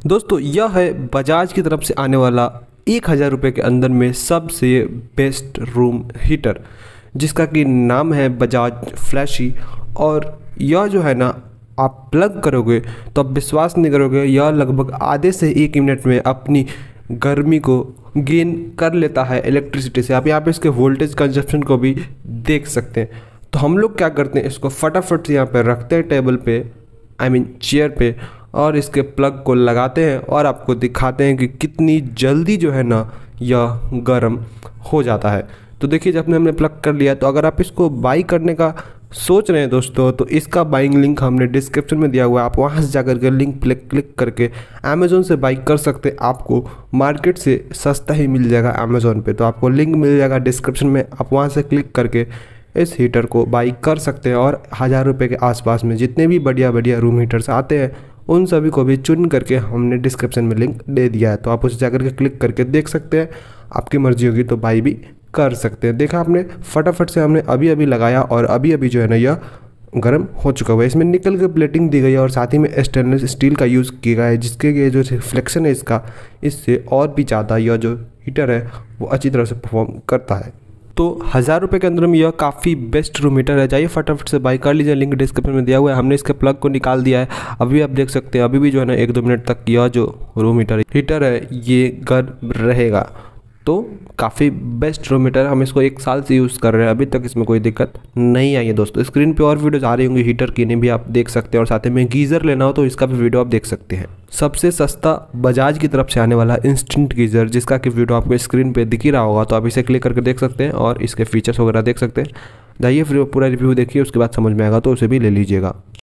दोस्तों, यह है बजाज की तरफ़ से आने वाला एक हज़ार रुपये के अंदर में सबसे बेस्ट रूम हीटर जिसका कि नाम है बजाज फ्लैशी। और यह जो है ना, आप प्लग करोगे तो आप विश्वास नहीं करोगे, यह लगभग आधे से एक मिनट में अपनी गर्मी को गेन कर लेता है इलेक्ट्रिसिटी से। आप यहाँ पे इसके वोल्टेज कंजप्शन को भी देख सकते हैं। तो हम लोग क्या करते हैं, इसको फटाफट से यहाँ पे रखते हैं टेबल पे आई मीन चेयर पे और इसके प्लग को लगाते हैं और आपको दिखाते हैं कि कितनी जल्दी जो है ना यह गर्म हो जाता है। तो देखिए, जब हमने प्लग कर लिया तो अगर आप इसको बाई करने का सोच रहे हैं दोस्तों तो इसका बाइंग लिंक हमने डिस्क्रिप्शन में दिया हुआ है। आप वहाँ से जाकर के लिंक पे क्लिक करके अमेज़ोन से बाई कर सकते हैं। आपको मार्केट से सस्ता ही मिल जाएगा अमेज़ोन पे। तो आपको लिंक मिल जाएगा डिस्क्रिप्शन में। आप वहाँ से क्लिक करके इस हीटर को बाई कर सकते हैं और हज़ार रुपये के आसपास में जितने भी बढ़िया बढ़िया रूम हीटर्स आते हैं उन सभी को भी चुन करके हमने डिस्क्रिप्शन में लिंक दे दिया है। तो आप उसे जाकर के क्लिक करके देख सकते हैं। आपकी मर्ज़ी होगी तो बाई भी कर सकते हैं। देखा आपने, फटाफट से हमने अभी अभी लगाया और अभी अभी जो है ना यह गर्म हो चुका हुआ है। इसमें निकल के प्लेटिंग दी गई है और साथ ही में स्टेनलेस स्टील का यूज़ किया गया है, जिसके ये जो रिफ्लेक्शन है इसका, इससे और भी ज़्यादा यह जो हीटर है, वो अच्छी तरह से परफॉर्म करता है। तो हज़ार रुपये के अंदर में यह काफ़ी बेस्ट रूम हीटर है। जाइए फटाफट से बाई कर लीजिए। लिंक डिस्क्रिप्शन में दिया हुआ है। हमने इसके प्लग को निकाल दिया है। अभी आप देख सकते हैं, अभी भी जो है ना, एक दो मिनट तक यह जो रूम हीटर हीटर है, ये गर्म रहेगा। तो काफ़ी बेस्ट रूम हीटर हम इसको एक साल से यूज़ कर रहे हैं। अभी तक इसमें कोई दिक्कत नहीं आई है दोस्तों। स्क्रीन पे और वीडियोज़ आ रही होंगी हीटर की नहीं भी आप देख सकते हैं। और साथ में गीज़र लेना हो तो इसका भी वीडियो आप देख सकते हैं। सबसे सस्ता बजाज की तरफ़ से आने वाला इंस्टेंट गीज़र, जिसका कि वीडियो आपको स्क्रीन पर दिख ही रहा होगा तो आप इसे क्लिक करके देख सकते हैं और इसके फीचर्स वगैरह देख सकते हैं। जाइए फिर पूरा रिव्यू देखिए, उसके बाद समझ में आएगा तो उसे भी ले लीजिएगा।